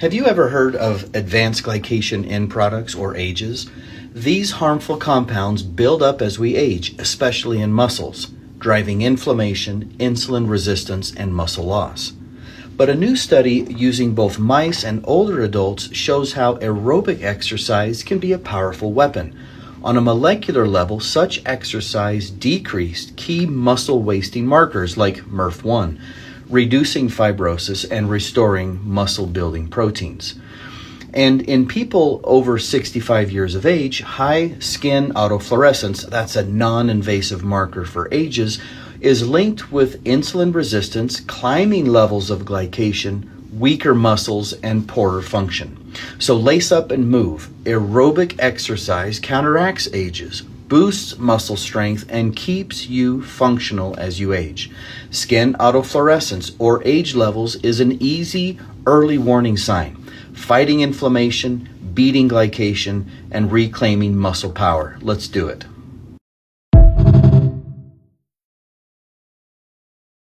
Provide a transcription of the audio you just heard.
Have you ever heard of advanced glycation end products or AGEs? These harmful compounds build up as we age, especially in muscles, driving inflammation, insulin resistance, and muscle loss. But a new study using both mice and older adults shows how aerobic exercise can be a powerful weapon. On a molecular level, such exercise decreased key muscle wasting markers like MRF1 reducing fibrosis and restoring muscle building proteins. And in people over 65 years of age, high skin autofluorescence, that's a non invasive marker for AGEs, is linked with insulin resistance, climbing levels of glycation, weaker muscles, and poorer function. So lace up and move. Aerobic exercise counteracts AGEs, boosts muscle strength, and keeps you functional as you AGE. Skin autofluorescence or age levels is an easy early warning sign, fighting inflammation, beating glycation, and reclaiming muscle power. Let's do it.